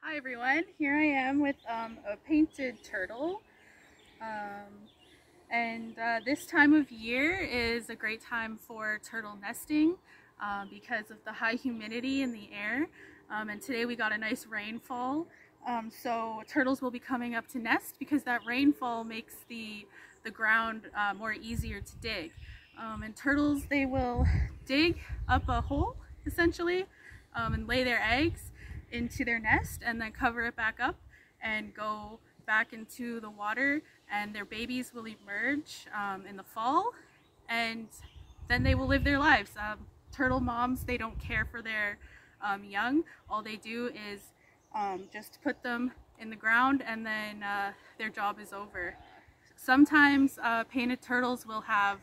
Hi everyone, here I am with um, a painted turtle. Um, and uh, this time of year is a great time for turtle nesting uh, because of the high humidity in the air. Um, and today we got a nice rainfall. Um, so turtles will be coming up to nest because that rainfall makes the, the ground uh, more easier to dig. Um, and turtles, they will dig up a hole essentially um, and lay their eggs into their nest and then cover it back up and go back into the water and their babies will emerge um, in the fall and then they will live their lives. Um, turtle moms, they don't care for their um, young. All they do is um, just put them in the ground and then uh, their job is over. Sometimes uh, painted turtles will have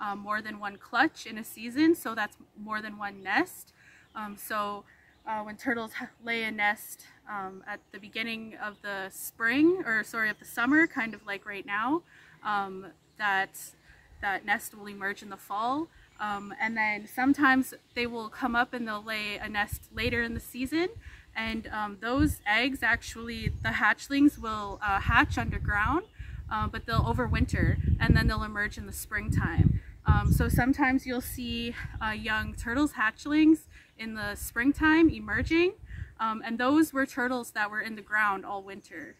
um, more than one clutch in a season, so that's more than one nest. Um, so uh, when turtles lay a nest um, at the beginning of the spring, or sorry, of the summer, kind of like right now, um, that, that nest will emerge in the fall. Um, and then sometimes they will come up and they'll lay a nest later in the season. And um, those eggs actually, the hatchlings will uh, hatch underground, uh, but they'll overwinter and then they'll emerge in the springtime. Um, so sometimes you'll see uh, young turtles hatchlings in the springtime emerging. Um, and those were turtles that were in the ground all winter.